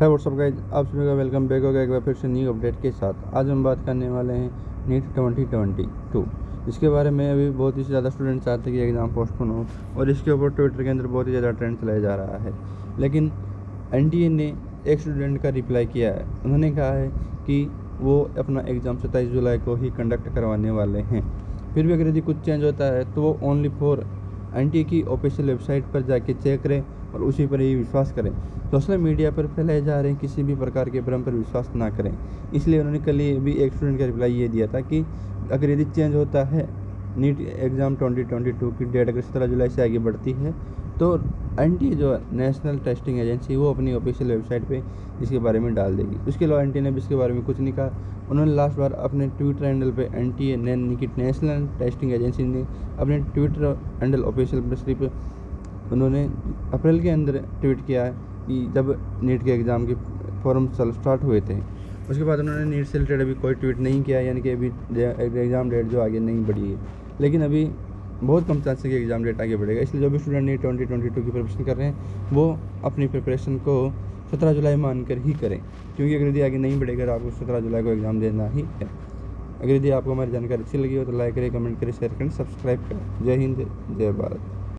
है WhatsApp guys आप सभी का वेलकम बैक हो गया एक बार फिर से न्यू अपडेट के साथ। आज हम बात करने वाले हैं नीट ट्वेंटी ट्वेंटी टू इसके बारे में अभी बहुत ही ज़्यादा स्टूडेंट चाहते हैं कि एग्ज़ाम पोस्टपोन हो, और इसके ऊपर ट्विटर के अंदर बहुत ही ज़्यादा ट्रेंड चलाया जा रहा है। लेकिन एन ने एक स्टूडेंट का रिप्लाई किया है। उन्होंने कहा है कि वो अपना एग्ज़ाम सत्ताईस जुलाई को ही कंडक्ट करवाने वाले हैं। फिर भी अगर यदि कुछ चेंज होता है तो वो ओनली फॉर एन की ऑफिशियल वेबसाइट पर जाके चेक करें और उसी पर ही विश्वास करें। सोशल मीडिया पर फैलाए जा रहे किसी भी प्रकार के भ्रम पर विश्वास ना करें। इसलिए उन्होंने कल ये भी एक स्टूडेंट का रिप्लाई ये दिया था कि अगर यदि चेंज होता है, नीट एग्ज़ाम 2022 की डेट अगर सत्रह जुलाई से आगे बढ़ती है तो एन जो नेशनल टेस्टिंग एजेंसी, वो अपनी ऑफिशियल वेबसाइट पे इसके बारे में डाल देगी। उसके अलावा एन ने भी इसके बारे में कुछ नहीं कहा। उन्होंने लास्ट बार अपने ट्विटर हैंडल पे N T national testing agency ने अपने ट्विटर हैंडल ऑफिशियल पर उन्होंने अप्रैल के अंदर ट्वीट किया है कि जब नीट के एग्ज़ाम के फॉर्म स्टार्ट हुए थे, उसके बाद उन्होंने नीट से रिलेटेड अभी कोई ट्वीट नहीं किया, यानी कि अभी एग्ज़ाम डेट जो आगे नहीं बढ़ी है। लेकिन अभी बहुत कम चांस है कि एग्ज़ाम डेट आगे बढ़ेगा। इसलिए जो भी student NEET twenty twenty two की प्रिपरेशन कर रहे हैं, वो अपनी प्रिपरेशन को सत्रह जुलाई मानकर ही करें। क्योंकि अगर यदि आगे नहीं बढ़ेगा तो आपको सत्रह जुलाई को एग्ज़ाम देना ही है। अगर यदि आपको हमारी जानकारी अच्छी लगी हो तो लाइक करें कमेंट करें शेयर करें सब्सक्राइब करें। जय हिंद, जय भारत।